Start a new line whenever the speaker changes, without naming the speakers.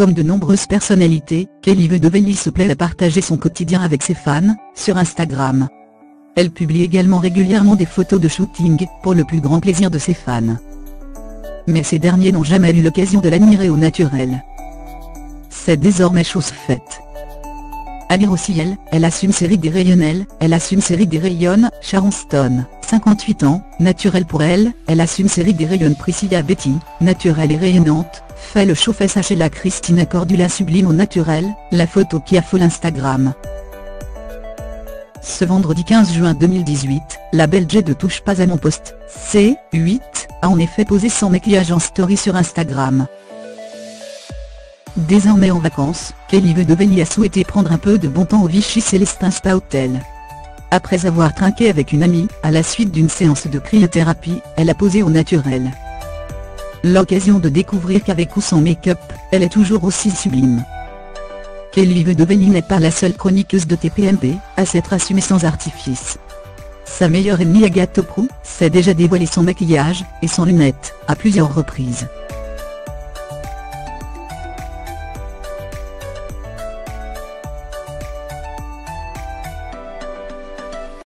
Comme de nombreuses personnalités, Kelly Vedovelli se plaît à partager son quotidien avec ses fans, sur Instagram. Elle publie également régulièrement des photos de shooting, pour le plus grand plaisir de ses fans. Mais ces derniers n'ont jamais eu l'occasion de l'admirer au naturel. C'est désormais chose faite. À lire aussi elle, assume ses rides des rayonnelles, elle assume ses rides des rayonnes, Sharon Stone, 58 ans, naturel pour elle, elle assume ses rides des rayonnes Priscilla Betty, naturelle et rayonnante, fait le show à la Christina Cordula sublime au naturel, la photo qui affole Instagram. Ce vendredi 15 juin 2018, la Belge de Touche pas à mon poste, C8, a en effet posé son maquillage en story sur Instagram. Désormais en vacances, Kelly Vedovelli a souhaité prendre un peu de bon temps au Vichy Célestin Spa Hotel. Après avoir trinqué avec une amie, à la suite d'une séance de cryothérapie, elle a posé au naturel. L'occasion de découvrir qu'avec ou sans make-up, elle est toujours aussi sublime. Kelly Vedovelli n'est pas la seule chroniqueuse de TPMP, à s'être assumée sans artifice. Sa meilleure ennemie Agathe Prou, s'est déjà dévoilé son maquillage, et son lunette, à plusieurs reprises.